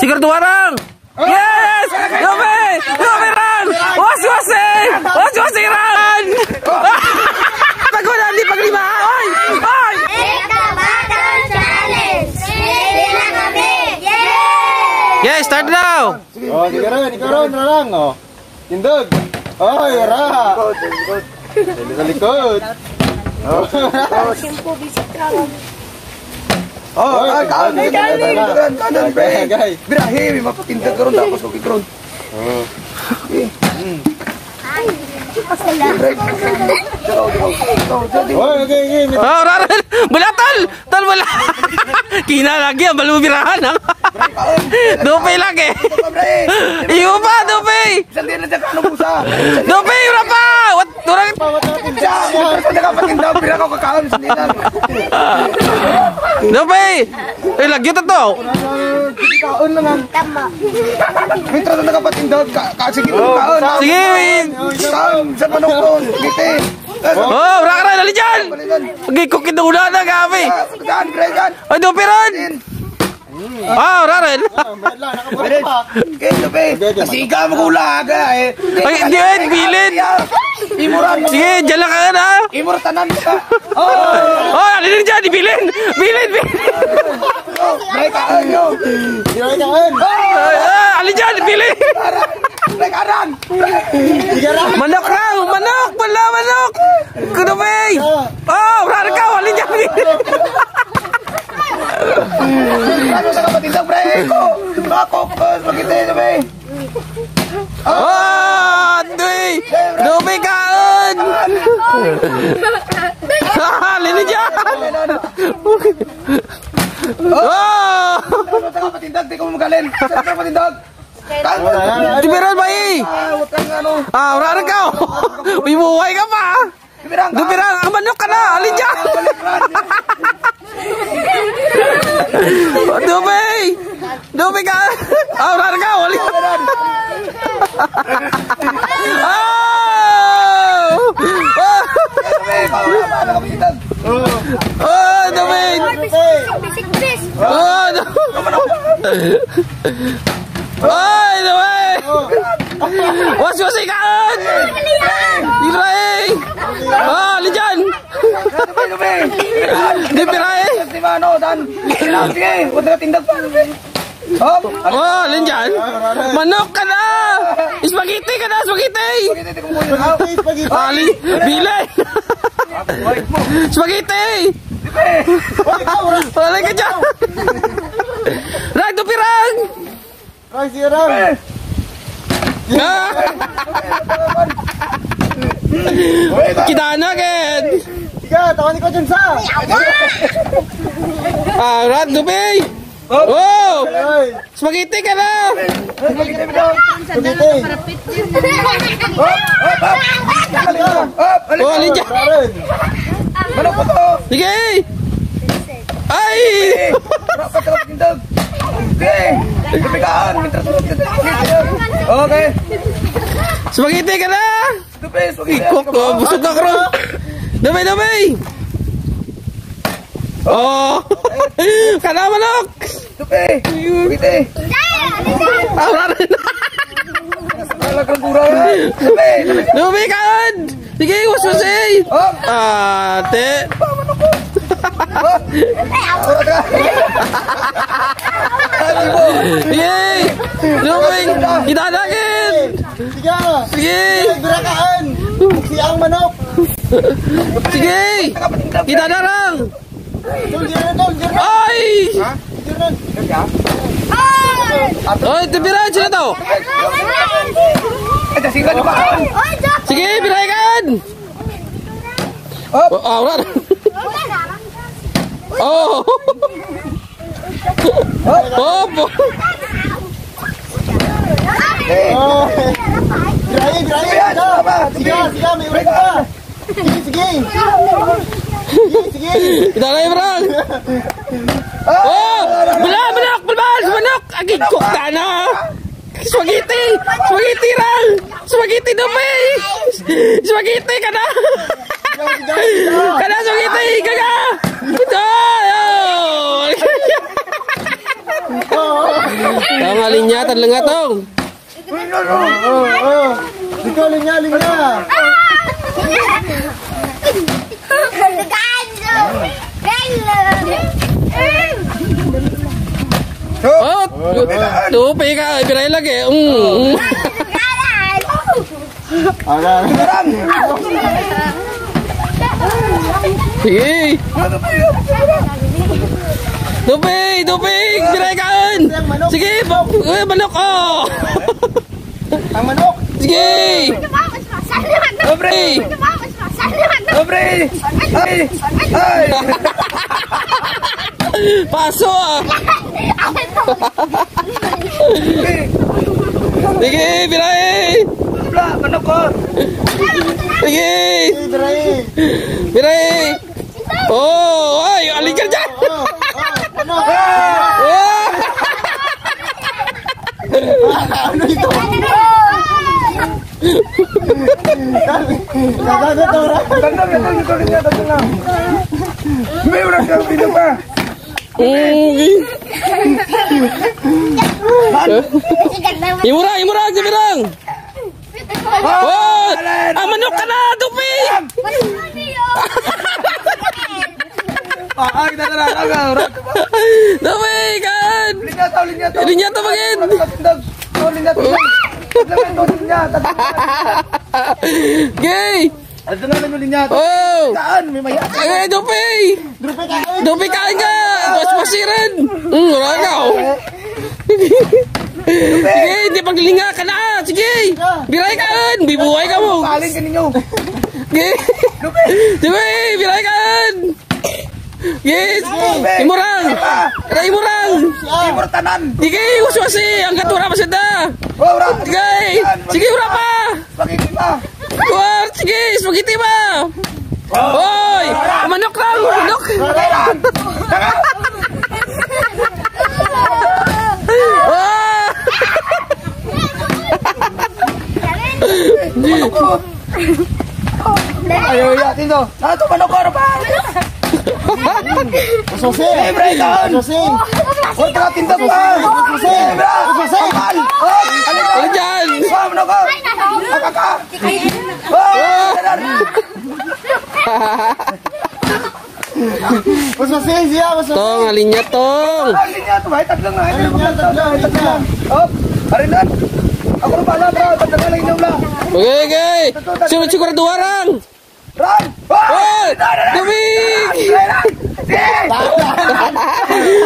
Sigurado warang. Yes! Yobe! Yobe ran! Was wasi! Was wasi ran! Pagoda di paglima! Oy! Oy! Ikabatang challenge! Ready na kami! Yay! Yes, start now! Oh, sige rin, ikaw rin, lang, oh. Tindog. Oh, yara. Dali sa likod. Oh, Oh, ay, kaon, Ay, kaon, kaon, kaon, Gay, gay. Birahe, may mapatintag karon tapos ko kikron. Oh. Oh, okay, okay. Oh! Bala tal! Tal bala! Kina lagi ang balubirahan ha? Dupe lagi! Iyo pa, dupe! isang din na ano busa. Dupe, yura pa! What? Durang... Na na. Dupe! Eh, lagi ito to! Kaon naman. Tama. May trato na kapatintag, kasi kito kaon. Sige, win! Kaon, sa manok ko, giti. Oh, raka dali dyan! Pag-ikukit na una na gabi! Saan, dyan. Ay! Oh, raran! Ah. Kaya be, kasi ikaw magulag eh. Ay, hindi, eh, bilin! Imuran mo. Sige, dyan lang ka na! Imur tanan ka. Oh, Oh, alin dyan, bilin! Bilin, bilin! Birahe kaon yun. Sige, ikaw. Ay, ah, alin dyan, bilin! Birahe karan. Sige, ra. Manok raw! Manok! Wala, manok! Kudumay! Oh, rara ka! Alin dyan, bilin! Ano sa kapatintag, birahe ko. Makokos, magkita be. Oh, Dupi kaon! Alin dyan! Oh! Ano sa kapatintag, di ko magaling. Tibiran ba eh? Ah, huwag kang ano. Ah, rara ka! May buhay ka pa! Ka. Dupiran, ang manok ka na! Alin dyan! Dupi! Dupi ka! Ah, rara ka! Wali! Oh! Oh, Dupi! Bisik bis! Oh, no. Ay, Dupi! Was was ikaan! Diray! Ah, alin dyan! Di piray! Di ba ano, Dan? Sige, huwag na tindag pa. Hop! Oh, alin dyan? Manok ka na! Spaghetti ka na, spaghetti! Hindi ko muna. Ah, Spaghetti, spaghetti. Ali, bilay! Spaghetti! Wala ka dyan! Rag, dupirang! Ay, sige, ra. Ah! Kita na, Ken! Sige, tawanin ko dyan sa. Ah, Rad, dupi! Oh! Ay, Spaghetti ka na! spaghetti. Hop! Oh, alin dyan? Rarin. Ano po to? Sige! Ay! Rapat ka. Okay. Tupikaan. Okay. Spaghetti ka na! Tupi, spaghetti. Ikok ko, busog ka kro! Dami, dami! Oh! Kana manok! Tupi. Spaghetti. Ah, rarin! Alag ng gura. Tupi. Dumi kan! Sige, waswasay! Hop! Ate! Yay! Dumi! Idadagin! Sige. Sige! Birakaan. Si ang manok. Sige! Idadarang! Ay! Dul, dul. Oy, tibiran sila to! Eh, dasing ka di ba? Sige, birayan! Hop! Oh, oh, rar. Oh! Oh! Oh. Birahin, birahin. Sige, sige, sige, may ulit pa. Sige, sige. Sige, sige. Idalay berang. Oh! Bala, manok, balbal, manok. Agig kok na. Spaghetti! Spaghetti rang! Spaghetti dupi! Spaghetti ka na! Kana spaghetti! Kaga! Ito! Oh! Oo. Tong, alinya, tadlang nga tong. Dito, linya, linya. Oh, tupi ka, biray lagi. Mm. Sige. Tupi, tupi, biray kaan. Sige, eh, manok oh. Ang manok. Sige. Dobre! Dobre! Ay! Ay! Paso ah. Sige, biray. Wala, manok ko! Sige, Hey, Bray. biray. Oh, ay, alin ka dyan. Oh, oh, manok. Oh. Ano ito? Nagagat ora. Tandang, tandang, tandang, tandang, tandang. May ulang kang video pa! Mm. Imurang, imurang, imurang. Oh, ah, manok ka na, tupi. Ah, ah, kita na lang, aga, Tupi, kan. Linya to, linya to! Linya to, bagin. Tandang, to, linya to! Tandang, to, linya, tandang. Gay. Ito na lang yung linya. Oh. Saan? May maya. Eh, tupi. Drupe ka. Tupi ka ka. Mas masirin. Hmm, wala ka. Sige, hindi paglinga ka na. Sige. Biray ka. Bibuhay ka mo. Paling ka ninyo. Sige. Sige, biray ka. Yes. Imurang. Kaya imurang. Timur tanan. Sige, uswasi. Ang gatura pa sada. Oh, ora. Sige. Sige, ura pa. Spaghetti pa. War, sige, spaghetti ba? Hoy, manok lang, manok. Ayaw yatin to. Ano to manok ko? Ano ba? Susi. Libre ka. Susi. Huwag ka tinda pa. Libre. Kapal. Oh, alin Ano dyan? Oh, manok ko. Akaka. Oh, dadan. Mas susi siya, mas susi. Tong, alin niya tong. Alin niya to. Ay, tatlang na. Ay, Ayun yan, tatlo, ayun yan. Oh, arin na. Ako na pala, bro. Tatlang na lang inaw lang. Okay, okay. Sunod siguro duwarang. Run! Oh, tumig!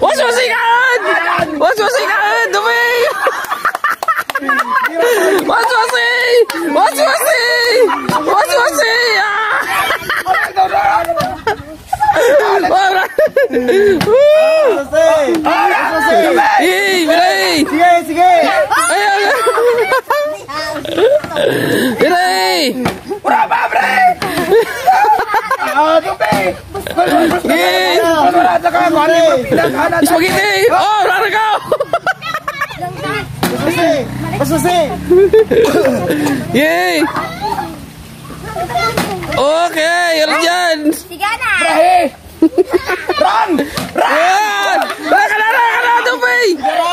Was wasikan! Was wasikan! Tumig! Was wasi! Was wasi! Was wasi! Ah! Hey, Biray! Sige, sige. Ay, ay, ay. Biray! Ura ba? Ah, tupi! Hey! Wala sa ka, kung ano yung pinaghanan. Spaghetti! Oh, raragaw! Mas susi. Mas susi. Yay! Okay, yun dyan! Brahe! Run! Yan! Run ka na, run ka na, Tupay!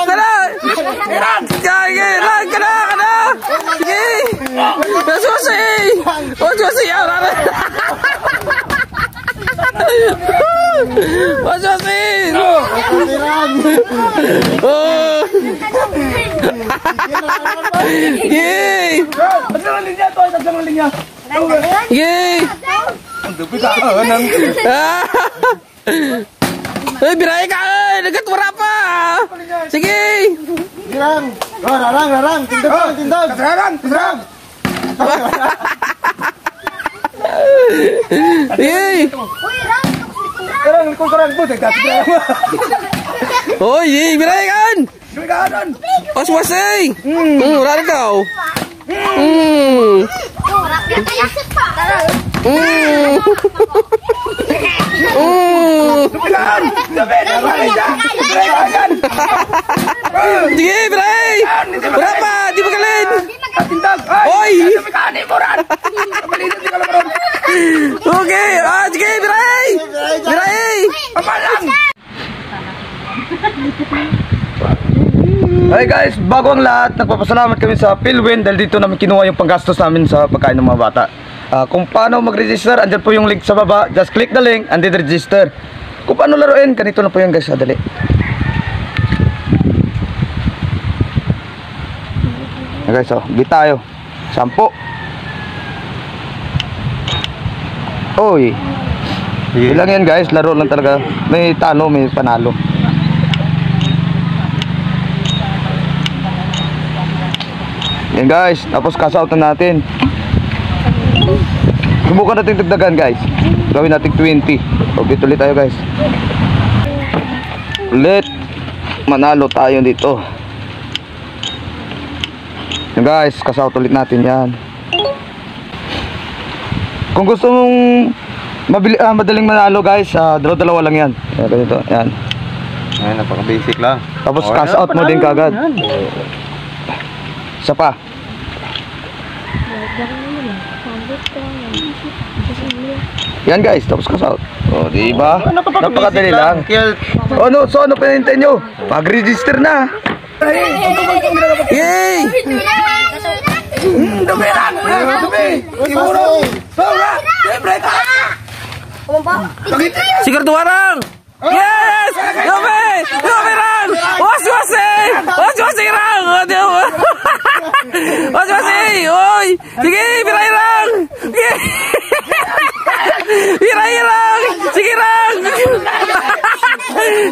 Tara! Sige, run ka na, ka na! Sige! Masusi! Masusi! Ah, run! Masusi! Susi lang. Oh! Yay! Tatlang linya to, tatlang linya. Yay! Ang dupi ka, anang. Ah! Eh, biray ka! Eh! Nagkatwara pa! Sige! Sige lang. Oh, rarang, rarang. Tindog, lang, tindog. Kasarang, kasarang. Yay! Karang, kung karang po, tagtatag ka. Oh, yay! Biray kan! Dupi ka, anon. Waswasay! Hmm, wala rin ka. Hmm. Hmm. Hmm. Dupi ka, anon. Dupi, dupi ka. Dupi ka, anon. Sige, biray! Wala pa! Di magaling! Katindag. Ay, Oy! Dupi ka, anon, moran. Kapalitan, di Hey guys, bago ang lahat, nagpapasalamat kami sa Philwin dahil dito namin kinuha yung panggastos namin sa pagkain ng mga bata. Ah, kung paano mag-register, andyan po yung link sa baba. Just click the link and then register. Kung paano laruin, ganito na po yung guys, sadali. Hey guys, oh, git tayo. Sampo. Oy. Ilang yan guys, laro lang talaga. May talo, may panalo. Yan guys, tapos cash out na natin. Subukan natin dagdagan guys. Gawin natin 20. Okay, tuloy tayo guys. Ulit. Manalo tayo dito. Yan guys, cash out ulit natin yan. Kung gusto mong mabili, ah, madaling manalo guys, ah, dalawa-dalawa lang yan. Yan, ganito, yan. Ay, napaka-basic lang. Tapos Okay, cash out mo din kagad. Isa pa. Yan guys, tapos cash out. O, di ba? Napakadali lang. O, no, so ano pinintay nyo? Mag-register na. Yay! Sigar tuwarang! Yes! Yobe! Yobe rang! Was wasi! Was wasi rang! Was wasi! Oy! Sige, biray rang! Sige! Biray rang! Sige rang!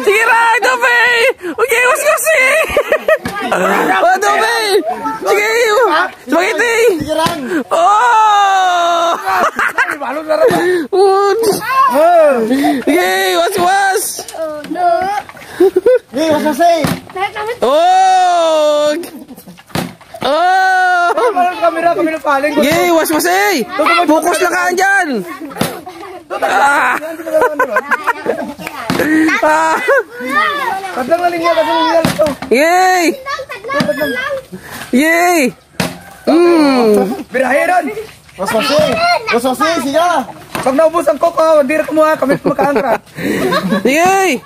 Sige rang! Dobe! Okay, was wasi! Oh, Dobe! Sige! Spaghetti! Oh! Sige, was was! Hey, what's up, say? Oh! Oh! Kamera, kamera paling. Yay, was was eh! Focus lang ka dyan! Ah! Ah! Kadang na linya, kadang na linya. Ito. Yay! Yay! Mm. Birahiran. Say? What's up, say? Siga! Pag naubos ang koko, hindi rin kumuha. Kami kumakaangkra. Yay!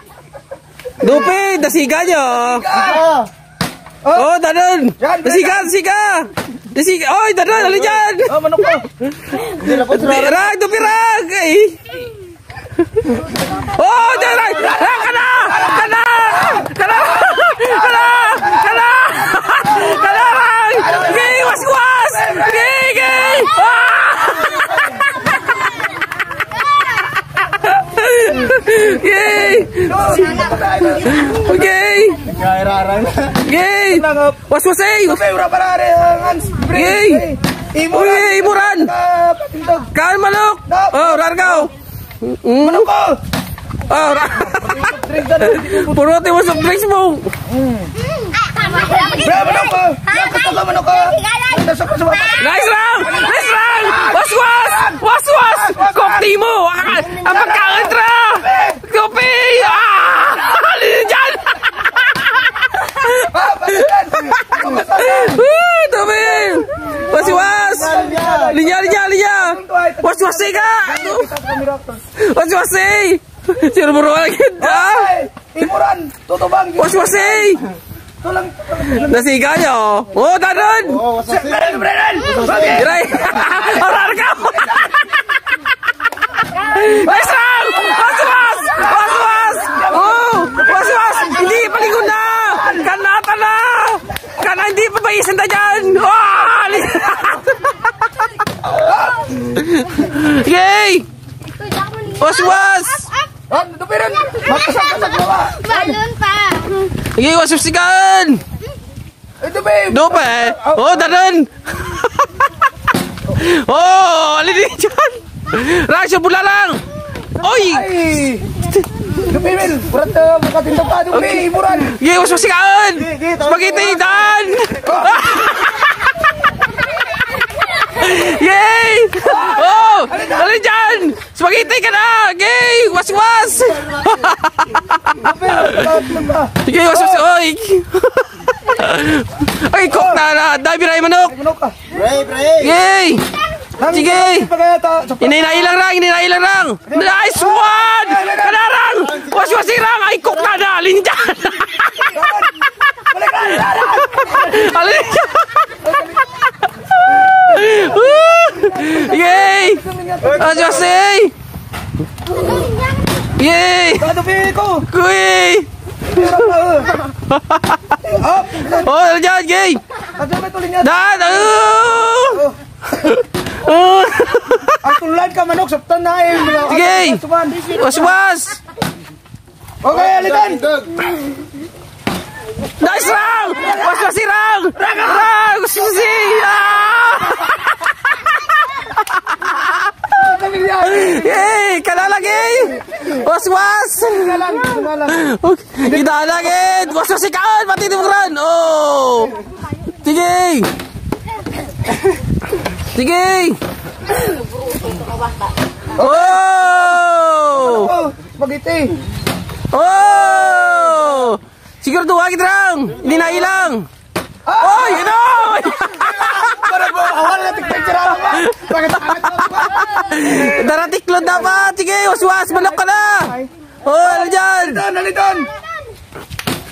Dupi, dasiga nyo! Ah! Oh, dadan! Yan, Dasiga, dasiga! Dasiga! Oy, dadan, ali dyan! Oh, manok ko. Hindi na po sila. Rag, dupi rag! Ay! Oh! Rag, kana! Kana! Kana! Kana! Kana! Kana! Gay, was-was! Gay, gay! Ah! Yay! Okay! Yay! Was-wasay! May ura para rin ang Hans. Yay! Imo Uy, imuran! Kain manok! Oh, rargaw! Mm. Manok ko. Oh, ra- Puruti mo sa drinks mo! Bra, manok ko. Yan, gusto ko manok ko. Nasa ko sa bata. Nice lang! Nice lang! Was-was! Was-was! Kokti mo! Ah, Ang pagkakantra! Kopi! Ah! Alin dyan! Uy, dumi! Was-was! Linya, linya, linya! Was-wasi ka! Was-wasi! Sino mo rin agad? Ah! Ay, imuran. Tutubang. Nasiga nyo! Oh, danon! Oh, what's up, say? Bren, Bren. Iray! Orar ka! Nice lang! Waswas! Waswas! Oh! Waswas! Hindi palingon na! Kanata na! Kana hindi pa baisan na dyan! Oh! Yay! Waswas! Ah, tupiran. Magkasakasag mo ka. Balon pa. Yay, waswas sigan! Ito, babe. Dope eh! Oh, danon! oh! Alin din dyan! Rasyo, bula lang! Oy! Ay. Dupimil. Purat uh, makatindog ka. Dupi, imuran. Yay, was masigaan! Spaghetti, dan! Yay! Oh! Alin dyan! Spaghetti ka na! Yay! Was-was! Yay, was-was! Oy! Ay, cook na na! Dami na yung manok! Manok ka. Pray, pray! Yay! Sige! Pagkata. Sa Ininay lang lang! Ininay lang lang! Nice one! Kanarang! Was-was rang! Ay, cook na na! Alin dyan! Alin! Yay! Waswasi! Yay! Katupi ko! Kuy! Oh, ano dyan, gay! Katupi tuloy niya! Dan! Oh! Oh! Ang tulad ka manok, saptan na eh! Sige! Waswas! Okay, alitan! Nice round! Waswasi round! Round! Waswasi! Ah! Yay! Kalalagay! Waswas! Idalagin! Waswasi kaan! Pati di mo ran! Oh! Sige! Sige! Oh! Oh, spaghetti! Oh! Siguro tuwa kita lang! Hindi na ilang! Oh! Yun o! Para mo, awal na tigpicture ako ba? Bakit bakit ba? Daratiklod dapat! Sige! Waswas! Manok ka na! Oh! Ano dyan? Alitan,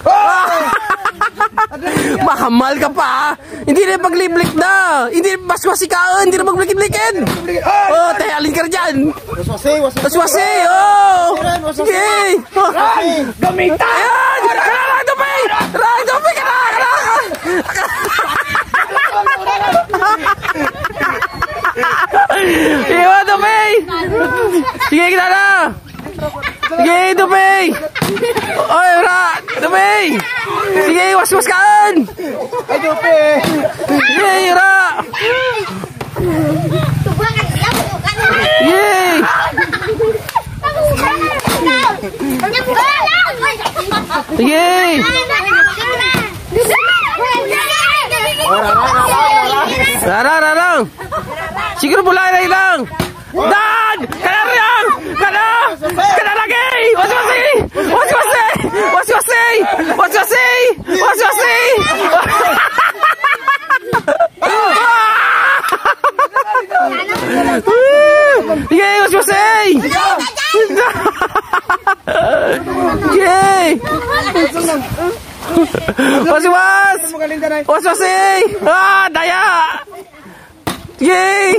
Mahamal ka pa! Hindi na pagliblik na! Hindi na baswasi ka! Hindi na magblikid-blikid! Oh! Tayo, alin ka dyan! Waswasi! Waswasi! Oh! Sige! Gamita! Ayan! Kailangan lang tupay! Kailangan tupay! Kailangan! Iwan tupay! Sige, kita na! Sige, tupay! Oy, ura! Tupay! Sige, was-was kaan! Ay, dupi! Sige, ura! Yay! Sige! Rara, rara! Siguro pula na ilang! Dan! Kana riyan! Kana! Kana lagi! Waswasi! Waswasi! Waswasi! Waswasi! Waswasi! Sige, waswasi! Yay! Was-was! Was-wasi! Ah, daya! Yay!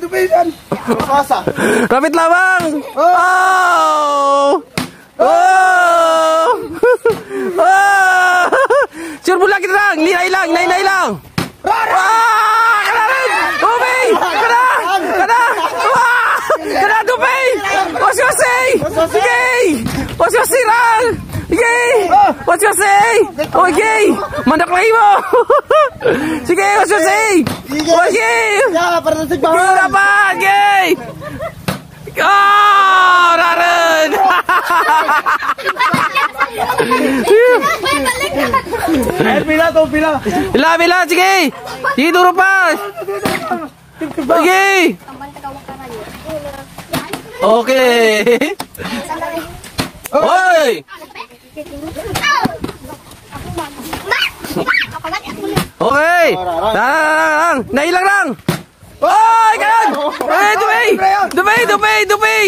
Dupi yan! Waswasa! Kapit lamang! Oh! Oh! Oh! Sure pula kita lang! Linay lang! Linay lang! Ah! Kana rin! Tubig! Kana! Kana! Ah! Kana! Sige! Was-wasi lang! Sige! Was-wasi! Oh, sige! Mandak lagi mo! Sige! Was-wasi! Oh, sige! Ya, para sa Sige, sigbahan! berapa? Gay! Oh, Raren! Eh, pila to, pila! Bila, bila, sige! Sige, duro pa! Sige! Okay! Hoy! Okay! Lang, lang, Nailang lang! Hoy! Kayan! Hey, Dupay! Dupay! Dupay! Dupay!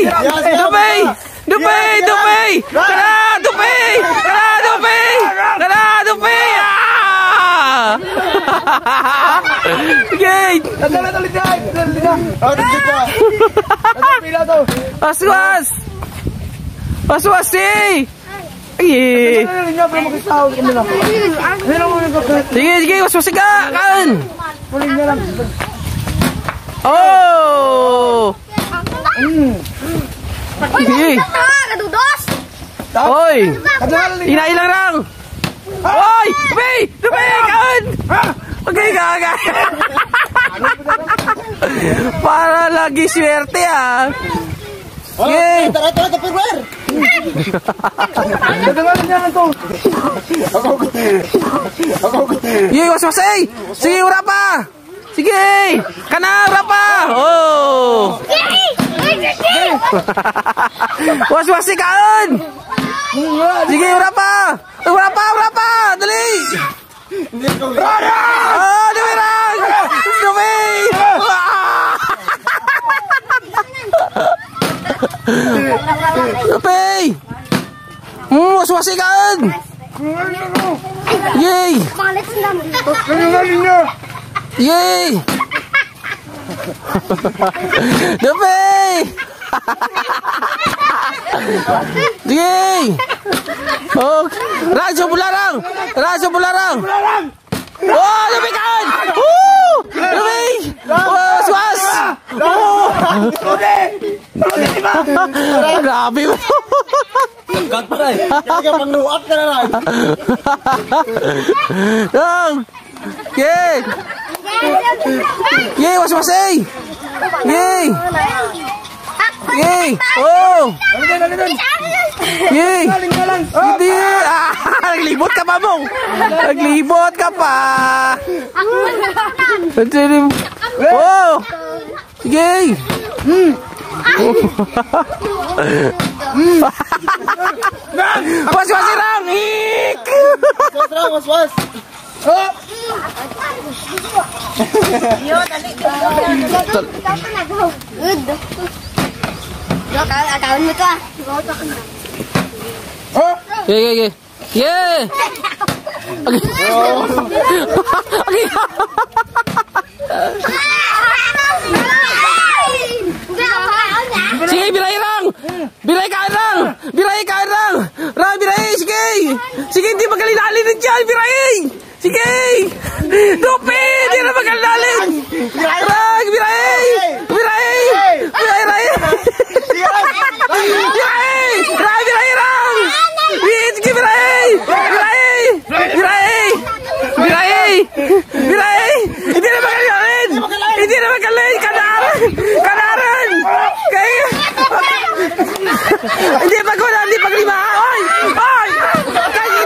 Dupay! Dupay! Dupay! Kana! Dupay! Kana! Dupay! Kana! Dupay! Ah! Sige! Tanda na ulit yan! Tanda na! Tanda ka! Tanda, pila to! Aswas! Aswas eh! Ano. Ano? Sige, sige, aswas ka! Kaan! Puling niya lang. Oh! Sige! Kadudos! Hoy! Tanda na lang. Inailang lang! Hoy! Dupay! Dupay! Kaan! Okay, gaga! Para lagi swerte ah! Sige! Tara, tara, tupperware! Tanda na lang yan to. Sige, waswas eh! Sige, ura pa! Sige! Kana, ura pa! Oh! Waswas si kaan! Sige, ura pa! Ura pa, ura pa! Dali! Ah, dumi lang! Dumi! Ah! Dumi! Hmm, waswas si kaan! Yay! Malit na. Galing na. Yay! Dupi! Yay! Oh, Rajo Bularang! Rajo Bularang! Oh, lumikan! Woo! Lumi! Oh, swas! Oh! Grabe mo! Kaya pang luwak ka na lang. Yang! Yay! Yay, was-wasay! Yay! Yay! Oh! Yay! Hindi! Ah, naglibot ka pa, Bong! Naglibot ka pa! Oh! Yay! Was-wasi lang! Ik! Waswas lang, waswas. Good. Akawin mo to ah. Yay, yay, yay! Yay! Sige,